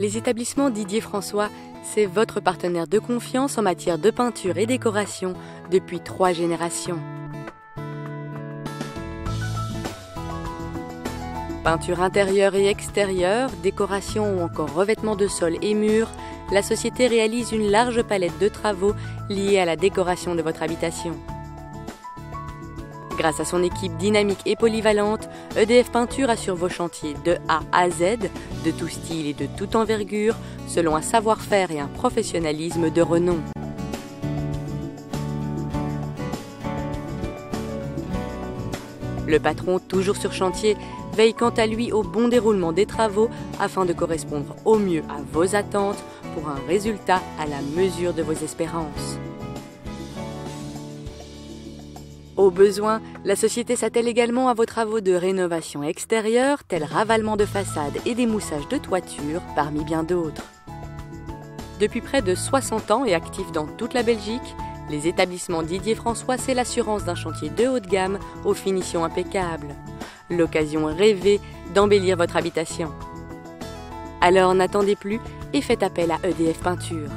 Les établissements Didier François, c'est votre partenaire de confiance en matière de peinture et décoration depuis trois générations. Peinture intérieure et extérieure, décoration ou encore revêtement de sol et murs, la société réalise une large palette de travaux liés à la décoration de votre habitation. Grâce à son équipe dynamique et polyvalente, EDF Peinture assure vos chantiers de A à Z, de tout style et de toute envergure, selon un savoir-faire et un professionnalisme de renom. Le patron, toujours sur chantier, veille quant à lui au bon déroulement des travaux afin de correspondre au mieux à vos attentes pour un résultat à la mesure de vos espérances. Au besoin, la société s'attelle également à vos travaux de rénovation extérieure, tels ravalement de façade et démoussage de toiture, parmi bien d'autres. Depuis près de 60 ans et actif dans toute la Belgique, les établissements Didier François, c'est l'assurance d'un chantier de haut de gamme aux finitions impeccables. L'occasion rêvée d'embellir votre habitation. Alors n'attendez plus et faites appel à EDF Peinture.